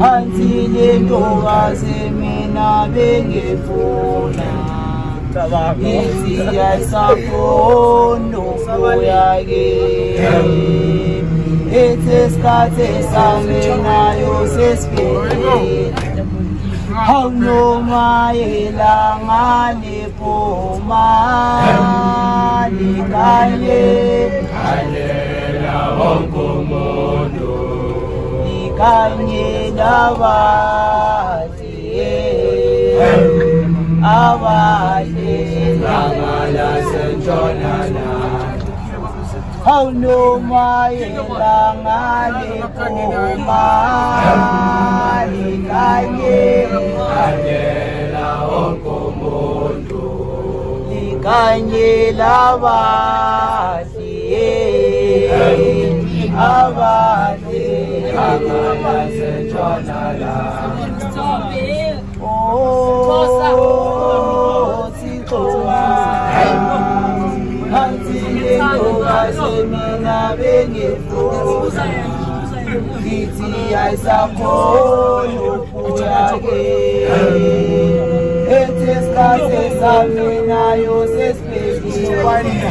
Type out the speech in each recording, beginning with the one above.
Hansi le ntokazi mina bengifuna Ithi yayisakhona ukuya kimi Ithi isikhathi sami nayo sesiphelile Hawu noma ilanga liphuma likanye likanye labahle abahle Hawu noma ilanga liphuma likanye likanye labahle abahle Oh, Sixola. Hansi lentokazi mina bengifuna Ngithi ayisakhona ukuya kimi Ethi isikhathi sami nayo sesiphelile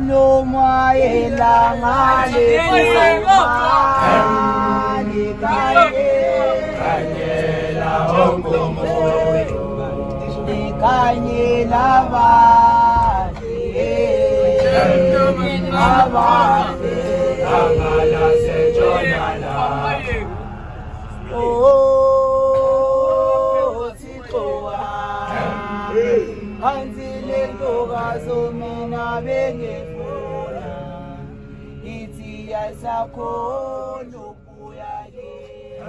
Noma elanga liphuma likanye likanye labahle abahle Oh, bazomena bengefuna ithi yasakhona ukuyakela